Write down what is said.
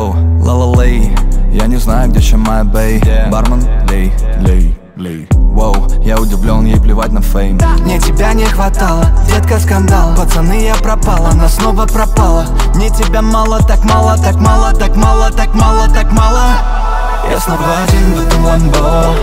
воу ла лей Я не знаю, где Шамай Бэй Бармен, лей, лей, лей. Воу, я удивлен, ей плевать на фейм. Мне тебя не хватало, детка скандал. Пацаны, я пропала, она снова пропала. Мне тебя мало, так мало, так мало, так мало, так мало, так мало. Я снова один в этом ламбо.